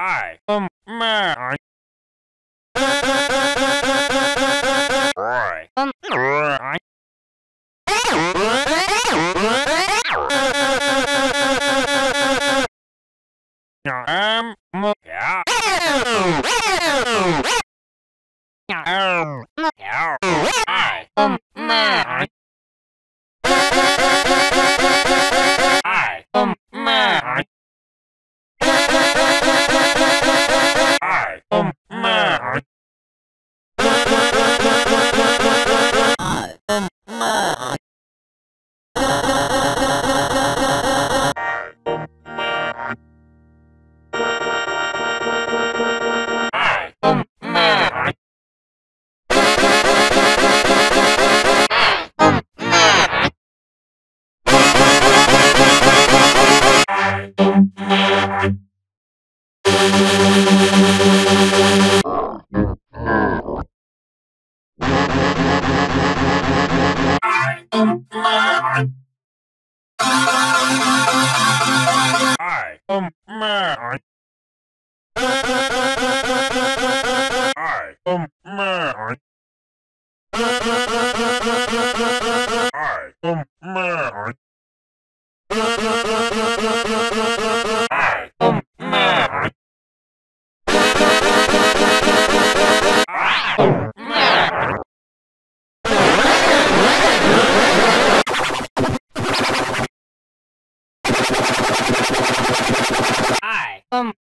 I am man. I am man. I'm yeah. I am man. I am man. I am man. Um,